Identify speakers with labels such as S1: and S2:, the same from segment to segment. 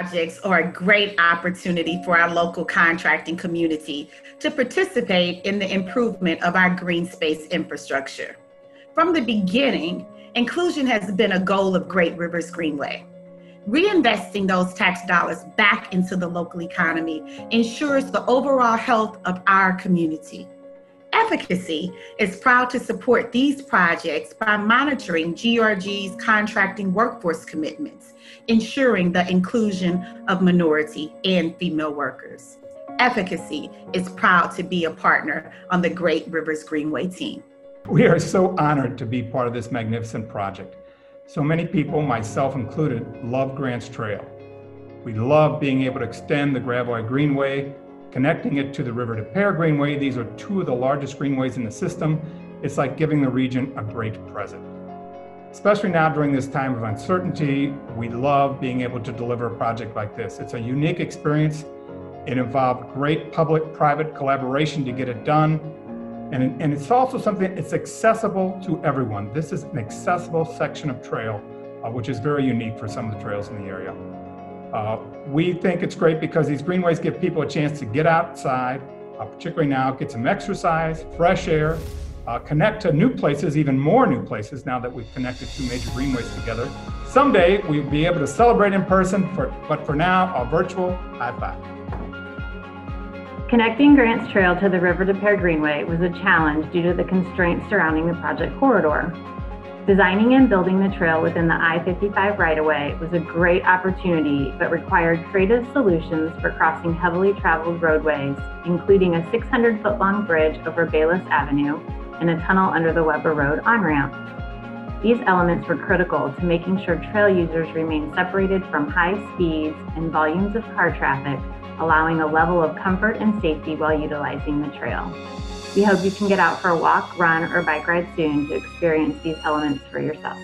S1: projects are a great opportunity for our local contracting community to participate in the improvement of our green space infrastructure. From the beginning, inclusion has been a goal of Great Rivers Greenway. Reinvesting those tax dollars back into the local economy ensures the overall health of our community. Efficacy is proud to support these projects by monitoring GRG's contracting workforce commitments, ensuring the inclusion of minority and female workers. Efficacy is proud to be a partner on the Great Rivers Greenway team.
S2: We are so honored to be part of this magnificent project. So many people, myself included, love Grant's Trail. We love being able to extend the Gravois Greenway connecting it to the River des Peres Greenway. These are two of the largest greenways in the system. It's like giving the region a great present. Especially now during this time of uncertainty, we love being able to deliver a project like this. It's a unique experience. It involved great public-private collaboration to get it done. And, and it's also something, it's accessible to everyone. This is an accessible section of trail, uh, which is very unique for some of the trails in the area. Uh, we think it's great because these greenways give people a chance to get outside, uh, particularly now, get some exercise, fresh air, uh, connect to new places, even more new places now that we've connected two major greenways together. Someday we'll be able to celebrate in person, for, but for now, a virtual high five.
S3: Connecting Grant's Trail to the River des Peres Greenway was a challenge due to the constraints surrounding the project corridor. Designing and building the trail within the I-55 right-of-way was a great opportunity, but required creative solutions for crossing heavily traveled roadways, including a 600-foot-long bridge over Bayless Avenue and a tunnel under the Weber Road on-ramp. These elements were critical to making sure trail users remain separated from high speeds and volumes of car traffic, allowing a level of comfort and safety while utilizing the trail. We hope you can get out for a walk, run, or bike ride soon to experience these elements for yourself.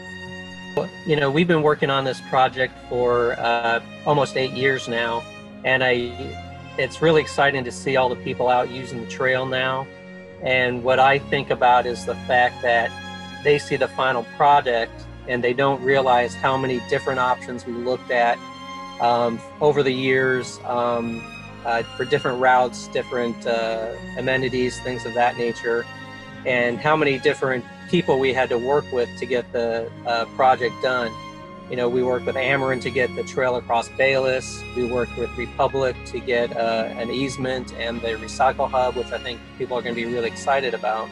S4: You know, we've been working on this project for uh, almost eight years now, and I, it's really exciting to see all the people out using the trail now. And what I think about is the fact that they see the final product and they don't realize how many different options we looked at um, over the years. Um, uh, for different routes, different uh, amenities, things of that nature, and how many different people we had to work with to get the uh, project done. You know, we worked with Ameren to get the trail across Bayless. We worked with Republic to get uh, an easement and the recycle hub, which I think people are going to be really excited about.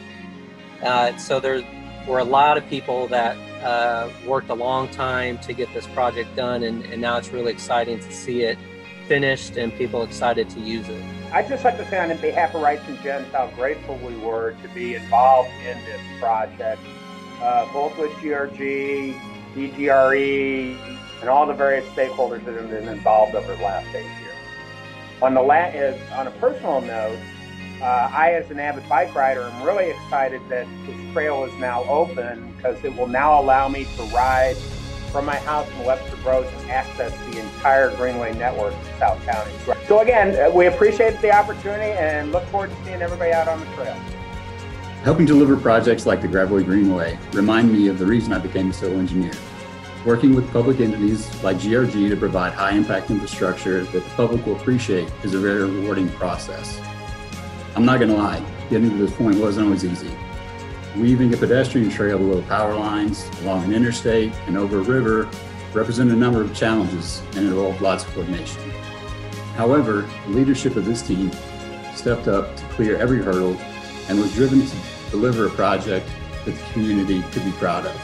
S4: Uh, so there were a lot of people that uh, worked a long time to get this project done, and, and now it's really exciting to see it finished and people excited to use it.
S5: I'd just like to say on behalf of Rights and Gens how grateful we were to be involved in this project, uh, both with GRG, DGRE, and all the various stakeholders that have been involved over the last eight years. On the la- on a personal note, uh, I, as an avid bike rider, am really excited that this trail is now open because it will now allow me to ride from my house in Webster Groves and access the entire Greenway network in South County. So again, uh, we appreciate the opportunity and look forward to seeing everybody out on the trail.
S6: Helping deliver projects like the Gravois Greenway remind me of the reason I became a civil engineer. Working with public entities like GRG to provide high impact infrastructure that the public will appreciate is a very rewarding process. I'm not gonna lie, getting to this point wasn't always easy. Weaving a pedestrian trail below power lines, along an interstate, and over a river represent a number of challenges and involved lots of coordination. However, the leadership of this team stepped up to clear every hurdle and was driven to deliver a project that the community could be proud of.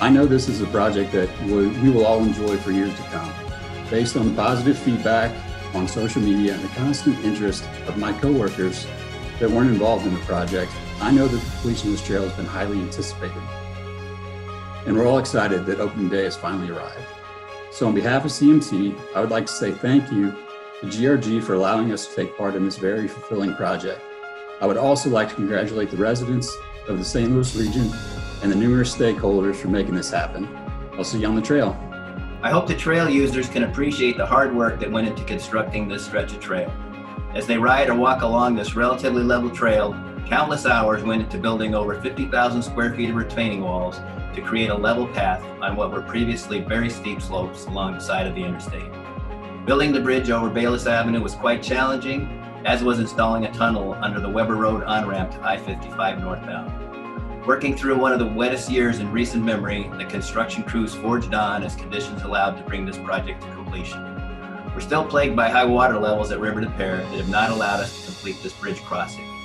S6: I know this is a project that we will all enjoy for years to come. Based on positive feedback on social media and the constant interest of my coworkers that weren't involved in the project, I know that the completion of this trail has been highly anticipated. And we're all excited that opening day has finally arrived. So on behalf of CMT, I would like to say thank you to GRG for allowing us to take part in this very fulfilling project. I would also like to congratulate the residents of the St. Louis region and the numerous stakeholders for making this happen. I'll see you on the trail.
S7: I hope the trail users can appreciate the hard work that went into constructing this stretch of trail. As they ride or walk along this relatively level trail, Countless hours went into building over 50,000 square feet of retaining walls to create a level path on what were previously very steep slopes along the side of the interstate. Building the bridge over Bayless Avenue was quite challenging, as was installing a tunnel under the Weber Road on-ramp to I-55 northbound. Working through one of the wettest years in recent memory, the construction crews forged on as conditions allowed to bring this project to completion. We're still plagued by high water levels at River des Peres that have not allowed us to complete this bridge crossing.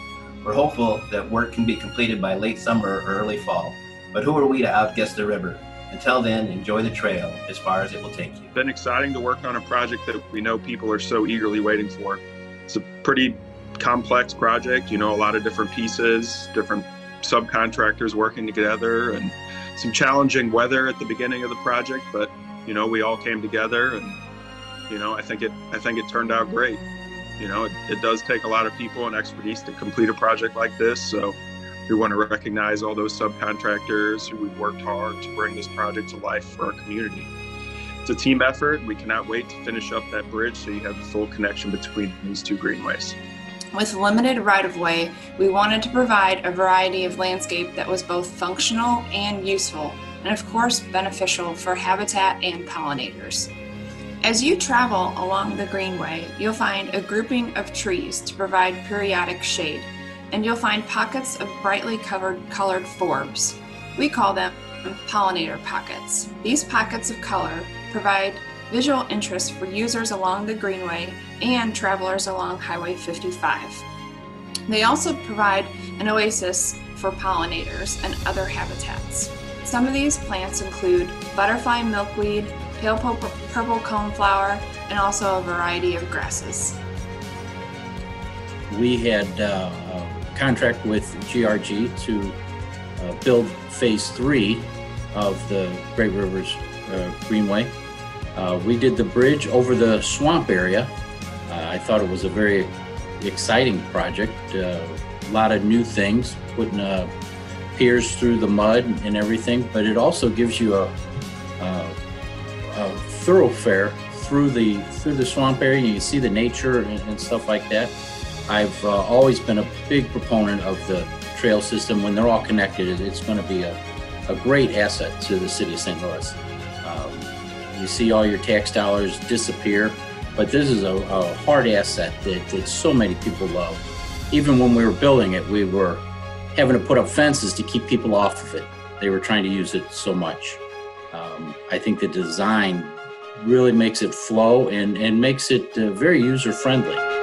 S7: We're hopeful that work can be completed by late summer or early fall, but who are we to outguess the river? Until then, enjoy the trail as far as it will take you.
S8: It's been exciting to work on a project that we know people are so eagerly waiting for. It's a pretty complex project, you know, a lot of different pieces, different subcontractors working together, and some challenging weather at the beginning of the project, but you know, we all came together and you know, I think it I think it turned out great. You know, it, it does take a lot of people and expertise to complete a project like this, so we want to recognize all those subcontractors who we've worked hard to bring this project to life for our community. It's a team effort. We cannot wait to finish up that bridge so you have the full connection between these two greenways.
S9: With limited right of way, we wanted to provide a variety of landscape that was both functional and useful, and of course beneficial for habitat and pollinators. As you travel along the greenway, you'll find a grouping of trees to provide periodic shade and you'll find pockets of brightly covered colored forbs. We call them pollinator pockets. These pockets of color provide visual interest for users along the Greenway and travelers along Highway 55. They also provide an oasis for pollinators and other habitats. Some of these plants include butterfly milkweed, pale purple coneflower, and also a variety of grasses.
S10: We had uh, contract with GRG to uh, build phase three of the Great Rivers uh, Greenway. Uh, we did the bridge over the swamp area. Uh, I thought it was a very exciting project. Uh, a lot of new things, putting piers through the mud and everything, but it also gives you a, a, a thoroughfare through the through the swamp area. You can see the nature and, and stuff like that. I've uh, always been a big proponent of the trail system. When they're all connected, it's going to be a, a great asset to the city of St. Louis. Um, you see all your tax dollars disappear, but this is a, a hard asset that, that so many people love. Even when we were building it, we were having to put up fences to keep people off of it. They were trying to use it so much. Um, I think the design really makes it flow and, and makes it uh, very user friendly.